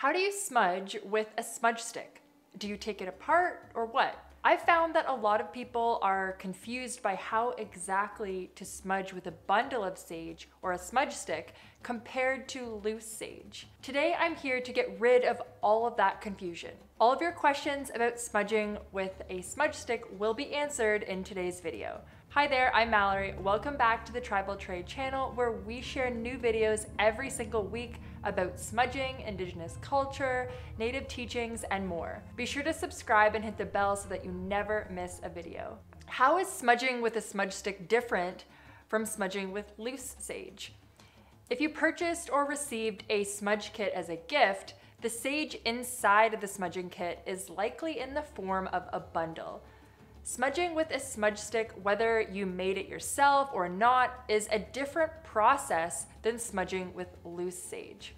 How do you smudge with a smudge stick? Do you take it apart or what? I've found that a lot of people are confused by how exactly to smudge with a bundle of sage or a smudge stick compared to loose sage. Today I'm here to get rid of all of that confusion. All of your questions about smudging with a smudge stick will be answered in today's video. Hi there, I'm Mallory. Welcome back to the Tribal Trade channel where we share new videos every single week about smudging, indigenous culture, native teachings, and more. Be sure to subscribe and hit the bell so that you never miss a video. How is smudging with a smudge stick different from smudging with loose sage? If you purchased or received a smudge kit as a gift, the sage inside of the smudging kit is likely in the form of a bundle. Smudging with a smudge stick, whether you made it yourself or not, is a different process than smudging with loose sage.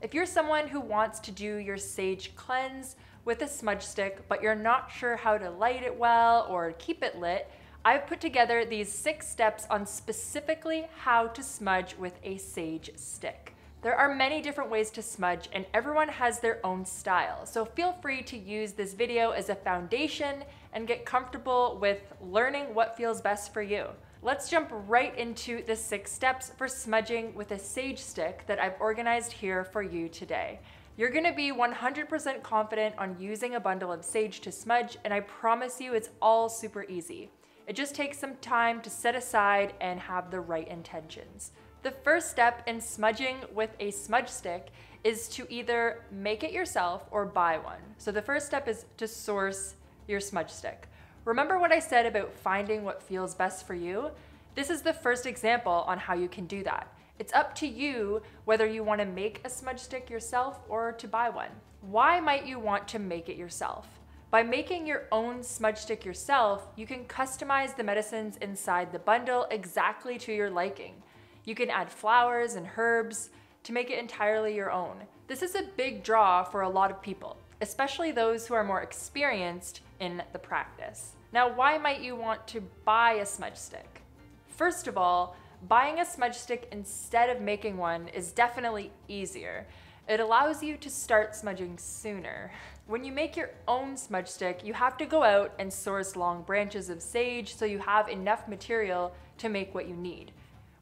If you're someone who wants to do your sage cleanse with a smudge stick, but you're not sure how to light it well or keep it lit, I've put together these six steps on specifically how to smudge with a sage stick. There are many different ways to smudge and everyone has their own style, so feel free to use this video as a foundation and get comfortable with learning what feels best for you. Let's jump right into the six steps for smudging with a sage stick that I've organized here for you today. You're gonna be 100% confident on using a bundle of sage to smudge, and I promise you it's all super easy. It just takes some time to set aside and have the right intentions. The first step in smudging with a smudge stick is to either make it yourself or buy one. So the first step is to source your smudge stick. Remember what I said about finding what feels best for you? This is the first example on how you can do that. It's up to you whether you want to make a smudge stick yourself or to buy one. Why might you want to make it yourself? By making your own smudge stick yourself, you can customize the medicines inside the bundle exactly to your liking. You can add flowers and herbs to make it entirely your own. This is a big draw for a lot of people, especially those who are more experienced in the practice. Now, why might you want to buy a smudge stick? First of all, buying a smudge stick instead of making one is definitely easier. It allows you to start smudging sooner. When you make your own smudge stick, you have to go out and source long branches of sage so you have enough material to make what you need.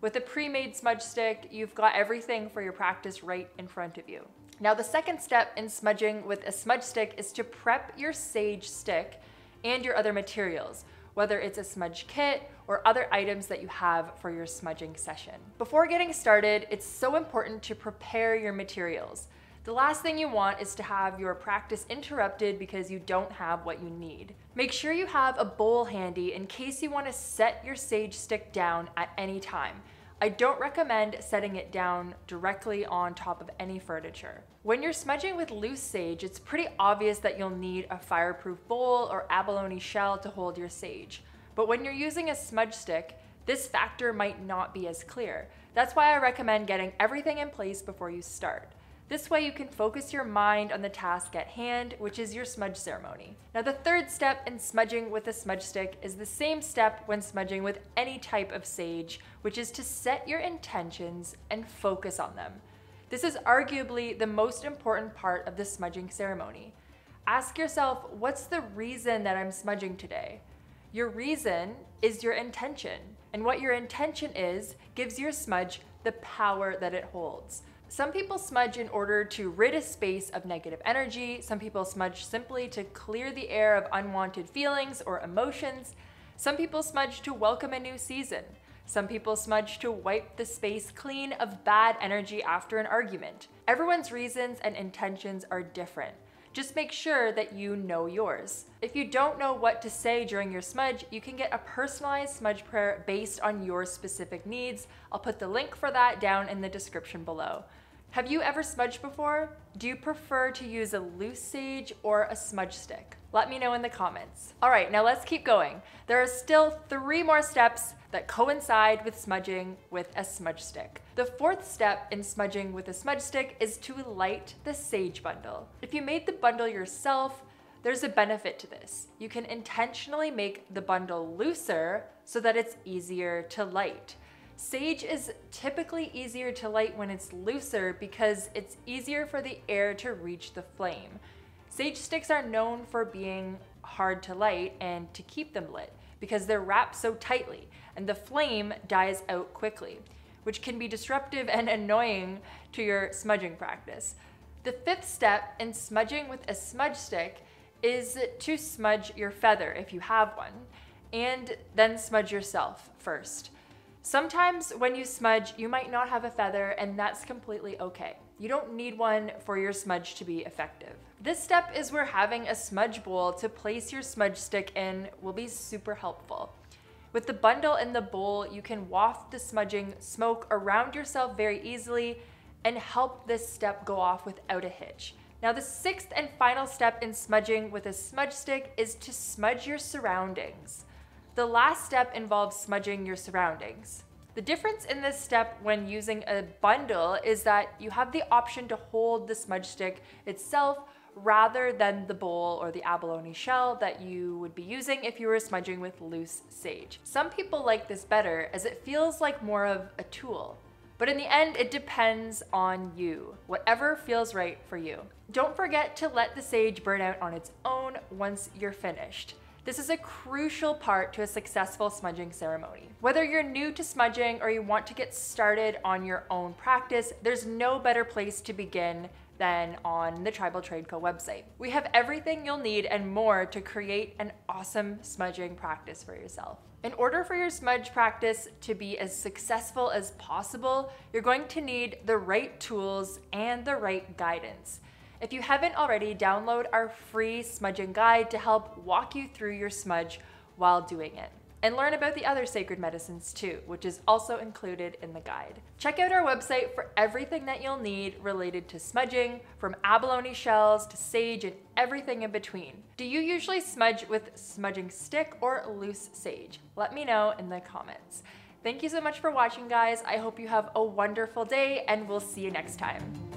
With a pre-made smudge stick, you've got everything for your practice right in front of you. Now the second step in smudging with a smudge stick is to prep your sage stick and your other materials, whether it's a smudge kit or other items that you have for your smudging session. Before getting started, it's so important to prepare your materials. The last thing you want is to have your practice interrupted because you don't have what you need. Make sure you have a bowl handy in case you want to set your sage stick down at any time. I don't recommend setting it down directly on top of any furniture. When you're smudging with loose sage, it's pretty obvious that you'll need a fireproof bowl or abalone shell to hold your sage. But when you're using a smudge stick, this factor might not be as clear. That's why I recommend getting everything in place before you start. This way you can focus your mind on the task at hand, which is your smudge ceremony. Now the third step in smudging with a smudge stick is the same step when smudging with any type of sage, which is to set your intentions and focus on them. This is arguably the most important part of the smudging ceremony. Ask yourself, what's the reason that I'm smudging today? Your reason is your intention, and what your intention is gives your smudge the power that it holds. Some people smudge in order to rid a space of negative energy. Some people smudge simply to clear the air of unwanted feelings or emotions. Some people smudge to welcome a new season. Some people smudge to wipe the space clean of bad energy after an argument. Everyone's reasons and intentions are different. Just make sure that you know yours. If you don't know what to say during your smudge, you can get a personalized smudge prayer based on your specific needs. I'll put the link for that down in the description below. Have you ever smudged before? Do you prefer to use a loose sage or a smudge stick? Let me know in the comments. All right, now let's keep going. There are still three more steps that coincide with smudging with a smudge stick. The fourth step in smudging with a smudge stick is to light the sage bundle. If you made the bundle yourself, there's a benefit to this. You can intentionally make the bundle looser so that it's easier to light. Sage is typically easier to light when it's looser because it's easier for the air to reach the flame. Sage sticks are known for being hard to light and to keep them lit because they're wrapped so tightly and the flame dies out quickly, which can be disruptive and annoying to your smudging practice. The fifth step in smudging with a smudge stick is to smudge your feather if you have one, and then smudge yourself first. Sometimes when you smudge, you might not have a feather, and that's completely okay. You don't need one for your smudge to be effective. This step is where having a smudge bowl to place your smudge stick in will be super helpful. With the bundle in the bowl, you can waft the smudging smoke around yourself very easily and help this step go off without a hitch. Now the sixth and final step in smudging with a smudge stick is to smudge your surroundings. The last step involves smudging your surroundings. The difference in this step when using a bundle is that you have the option to hold the smudge stick itself rather than the bowl or the abalone shell that you would be using if you were smudging with loose sage. Some people like this better as it feels like more of a tool. But in the end, it depends on you, whatever feels right for you. Don't forget to let the sage burn out on its own once you're finished. This is a crucial part to a successful smudging ceremony. Whether you're new to smudging or you want to get started on your own practice, there's no better place to begin than on the Tribal Trade Co website. We have everything you'll need and more to create an awesome smudging practice for yourself. In order for your smudge practice to be as successful as possible, you're going to need the right tools and the right guidance. If you haven't already, download our free smudging guide to help walk you through your smudge while doing it and learn about the other sacred medicines too, which is also included in the guide. Check out our website for everything that you'll need related to smudging, from abalone shells to sage and everything in between. Do you usually smudge with smudging stick or loose sage? Let me know in the comments. Thank you so much for watching, guys. I hope you have a wonderful day, and we'll see you next time.